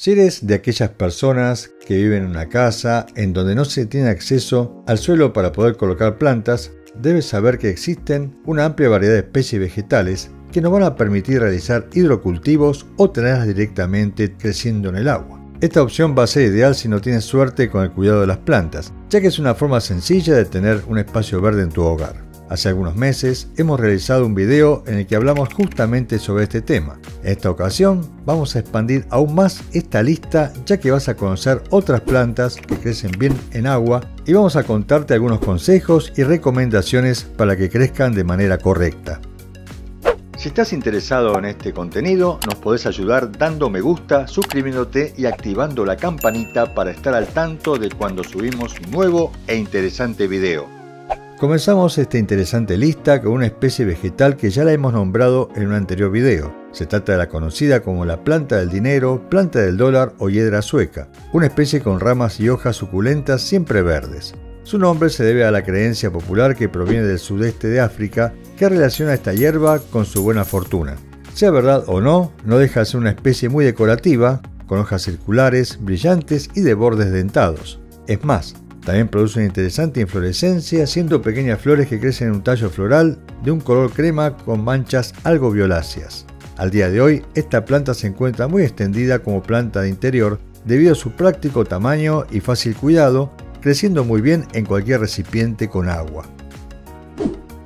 Si eres de aquellas personas que viven en una casa en donde no se tiene acceso al suelo para poder colocar plantas, debes saber que existen una amplia variedad de especies vegetales que nos van a permitir realizar hidrocultivos o tenerlas directamente creciendo en el agua. Esta opción va a ser ideal si no tienes suerte con el cuidado de las plantas, ya que es una forma sencilla de tener un espacio verde en tu hogar. Hace algunos meses hemos realizado un video en el que hablamos justamente sobre este tema. En esta ocasión vamos a expandir aún más esta lista ya que vas a conocer otras plantas que crecen bien en agua y vamos a contarte algunos consejos y recomendaciones para que crezcan de manera correcta. Si estás interesado en este contenido, nos podés ayudar dando me gusta, suscribiéndote y activando la campanita para estar al tanto de cuando subimos un nuevo e interesante video. Comenzamos esta interesante lista con una especie vegetal que ya la hemos nombrado en un anterior video. Se trata de la conocida como la planta del dinero, planta del dólar o hiedra sueca, una especie con ramas y hojas suculentas siempre verdes. Su nombre se debe a la creencia popular que proviene del sudeste de África que relaciona esta hierba con su buena fortuna. Sea verdad o no, no deja de ser una especie muy decorativa, con hojas circulares, brillantes y de bordes dentados. Es más, también produce una interesante inflorescencia, siendo pequeñas flores que crecen en un tallo floral de un color crema con manchas algo violáceas. Al día de hoy, esta planta se encuentra muy extendida como planta de interior debido a su práctico tamaño y fácil cuidado, creciendo muy bien en cualquier recipiente con agua.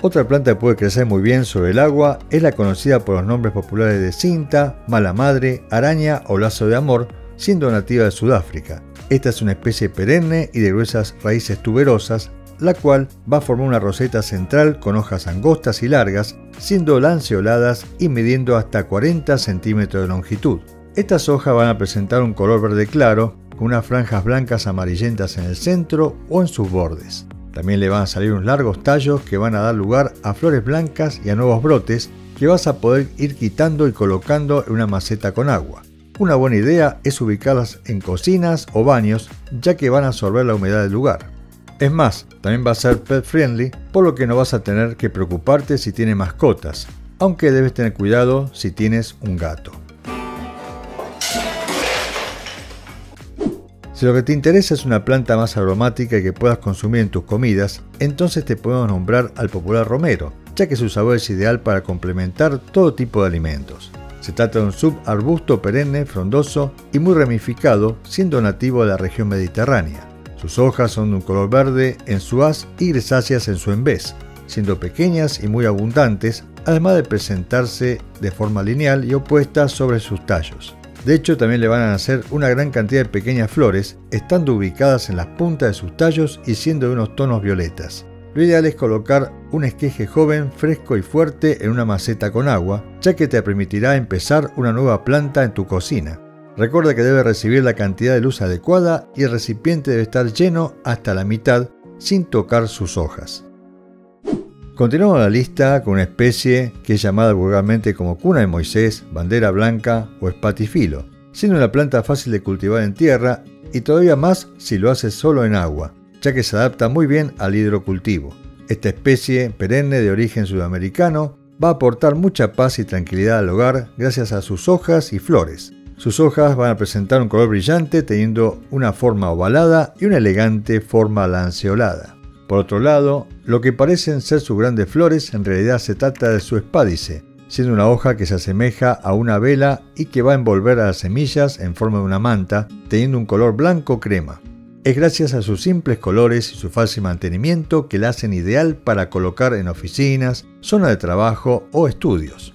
Otra planta que puede crecer muy bien sobre el agua es la conocida por los nombres populares de cinta, mala madre, araña o lazo de amor, siendo nativa de Sudáfrica. Esta es una especie perenne y de gruesas raíces tuberosas, la cual va a formar una roseta central con hojas angostas y largas, siendo lanceoladas y midiendo hasta 40 centímetros de longitud. Estas hojas van a presentar un color verde claro, con unas franjas blancas amarillentas en el centro o en sus bordes. También le van a salir unos largos tallos que van a dar lugar a flores blancas y a nuevos brotes que vas a poder ir quitando y colocando en una maceta con agua. Una buena idea es ubicarlas en cocinas o baños, ya que van a absorber la humedad del lugar. Es más, también va a ser pet friendly, por lo que no vas a tener que preocuparte si tienes mascotas, aunque debes tener cuidado si tienes un gato. Si lo que te interesa es una planta más aromática y que puedas consumir en tus comidas, entonces te podemos nombrar al popular romero, ya que su sabor es ideal para complementar todo tipo de alimentos. Se trata de un subarbusto perenne, frondoso y muy ramificado, siendo nativo de la región mediterránea. Sus hojas son de un color verde en su haz y grisáceas en su envés, siendo pequeñas y muy abundantes, además de presentarse de forma lineal y opuesta sobre sus tallos. De hecho, también le van a nacer una gran cantidad de pequeñas flores, estando ubicadas en las puntas de sus tallos y siendo de unos tonos violetas. Lo ideal es colocar un esqueje joven, fresco y fuerte en una maceta con agua, ya que te permitirá empezar una nueva planta en tu cocina. Recuerda que debe recibir la cantidad de luz adecuada y el recipiente debe estar lleno hasta la mitad sin tocar sus hojas. Continuamos la lista con una especie que es llamada vulgarmente como cuna de Moisés, bandera blanca o espatifilo, siendo una planta fácil de cultivar en tierra y todavía más si lo haces solo en agua ya que se adapta muy bien al hidrocultivo. Esta especie, perenne de origen sudamericano, va a aportar mucha paz y tranquilidad al hogar gracias a sus hojas y flores. Sus hojas van a presentar un color brillante teniendo una forma ovalada y una elegante forma lanceolada. Por otro lado, lo que parecen ser sus grandes flores en realidad se trata de su espádice, siendo una hoja que se asemeja a una vela y que va a envolver a las semillas en forma de una manta, teniendo un color blanco crema. Es gracias a sus simples colores y su fácil mantenimiento que la hacen ideal para colocar en oficinas, zona de trabajo o estudios.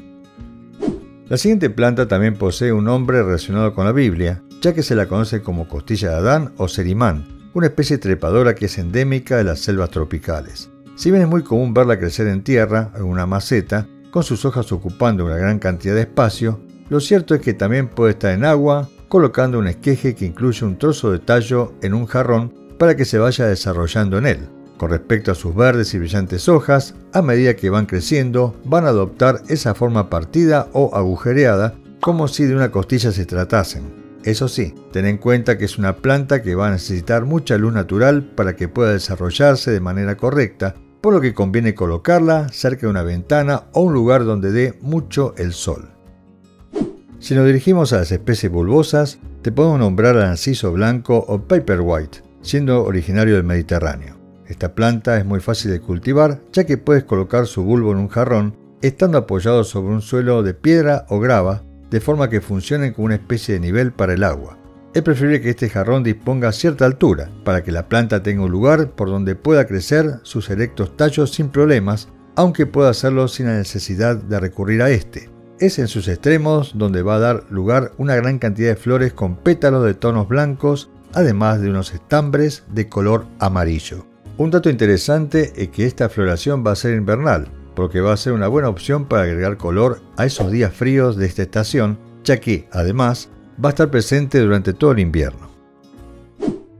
La siguiente planta también posee un nombre relacionado con la Biblia, ya que se la conoce como costilla de Adán o serimán, una especie trepadora que es endémica de las selvas tropicales. Si bien es muy común verla crecer en tierra, en una maceta, con sus hojas ocupando una gran cantidad de espacio, lo cierto es que también puede estar en agua, colocando un esqueje que incluye un trozo de tallo en un jarrón para que se vaya desarrollando en él. Con respecto a sus verdes y brillantes hojas, a medida que van creciendo, van a adoptar esa forma partida o agujereada como si de una costilla se tratasen. Eso sí, ten en cuenta que es una planta que va a necesitar mucha luz natural para que pueda desarrollarse de manera correcta, por lo que conviene colocarla cerca de una ventana o un lugar donde dé mucho el sol. Si nos dirigimos a las especies bulbosas, te podemos nombrar al narciso blanco o paperwhite, siendo originario del Mediterráneo. Esta planta es muy fácil de cultivar ya que puedes colocar su bulbo en un jarrón estando apoyado sobre un suelo de piedra o grava de forma que funcione como una especie de nivel para el agua. Es preferible que este jarrón disponga a cierta altura para que la planta tenga un lugar por donde pueda crecer sus erectos tallos sin problemas, aunque pueda hacerlo sin la necesidad de recurrir a este. Es en sus extremos donde va a dar lugar una gran cantidad de flores con pétalos de tonos blancos, además de unos estambres de color amarillo. Un dato interesante es que esta floración va a ser invernal, porque va a ser una buena opción para agregar color a esos días fríos de esta estación, ya que, además, va a estar presente durante todo el invierno.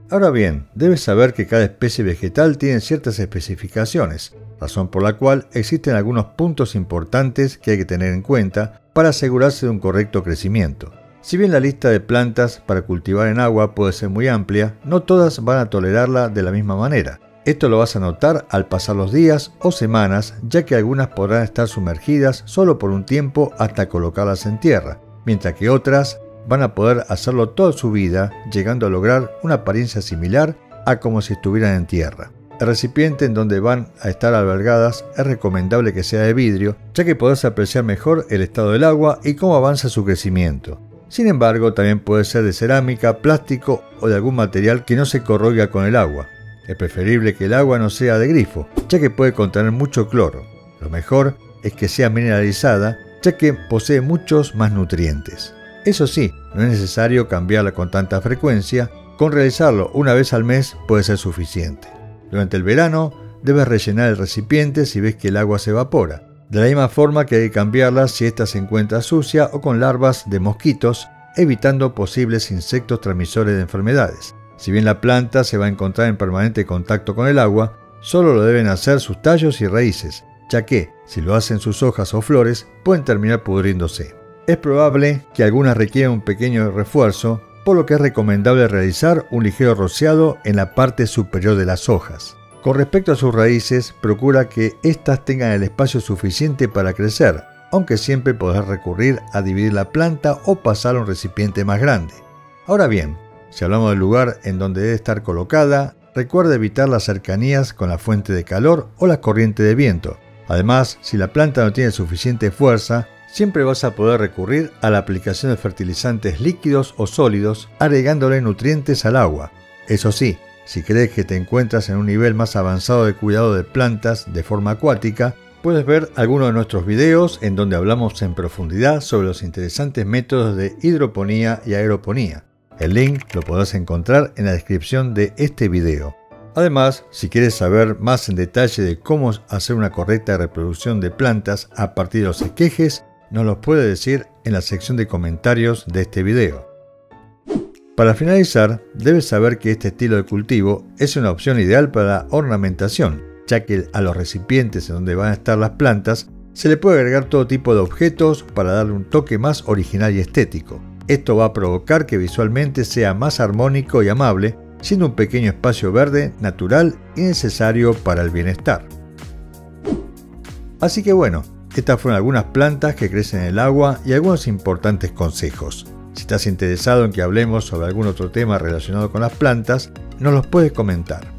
Ahora bien, debes saber que cada especie vegetal tiene ciertas especificaciones, razón por la cual existen algunos puntos importantes que hay que tener en cuenta para asegurarse de un correcto crecimiento. Si bien la lista de plantas para cultivar en agua puede ser muy amplia, no todas van a tolerarla de la misma manera. Esto lo vas a notar al pasar los días o semanas, ya que algunas podrán estar sumergidas solo por un tiempo hasta colocarlas en tierra, mientras que otras van a poder hacerlo toda su vida, llegando a lograr una apariencia similar a como si estuvieran en tierra. El recipiente en donde van a estar albergadas es recomendable que sea de vidrio, ya que podrás apreciar mejor el estado del agua y cómo avanza su crecimiento. Sin embargo, también puede ser de cerámica, plástico o de algún material que no se corroiga con el agua. Es preferible que el agua no sea de grifo, ya que puede contener mucho cloro. Lo mejor es que sea mineralizada, ya que posee muchos más nutrientes. Eso sí, no es necesario cambiarla con tanta frecuencia, con realizarlo una vez al mes puede ser suficiente. Durante el verano debes rellenar el recipiente si ves que el agua se evapora, de la misma forma que hay que cambiarla si ésta se encuentra sucia o con larvas de mosquitos, evitando posibles insectos transmisores de enfermedades. Si bien la planta se va a encontrar en permanente contacto con el agua, solo lo deben hacer sus tallos y raíces, ya que, si lo hacen sus hojas o flores, pueden terminar pudriéndose. Es probable que algunas requieran un pequeño refuerzo, por lo que es recomendable realizar un ligero rociado en la parte superior de las hojas. Con respecto a sus raíces, procura que éstas tengan el espacio suficiente para crecer, aunque siempre podrás recurrir a dividir la planta o pasar a un recipiente más grande. Ahora bien, si hablamos del lugar en donde debe estar colocada, recuerda evitar las cercanías con la fuente de calor o la corriente de viento. Además, si la planta no tiene suficiente fuerza, siempre vas a poder recurrir a la aplicación de fertilizantes líquidos o sólidos, agregándole nutrientes al agua. Eso sí, si crees que te encuentras en un nivel más avanzado de cuidado de plantas de forma acuática, puedes ver algunos de nuestros videos en donde hablamos en profundidad sobre los interesantes métodos de hidroponía y aeroponía. El link lo podrás encontrar en la descripción de este video. Además, si quieres saber más en detalle de cómo hacer una correcta reproducción de plantas a partir de los esquejes, nos lo puede decir en la sección de comentarios de este video. Para finalizar, debes saber que este estilo de cultivo es una opción ideal para ornamentación, ya que a los recipientes en donde van a estar las plantas se le puede agregar todo tipo de objetos para darle un toque más original y estético. Esto va a provocar que visualmente sea más armónico y amable, siendo un pequeño espacio verde natural y necesario para el bienestar. Así que bueno, estas fueron algunas plantas que crecen en el agua y algunos importantes consejos. Si estás interesado en que hablemos sobre algún otro tema relacionado con las plantas, nos los puedes comentar.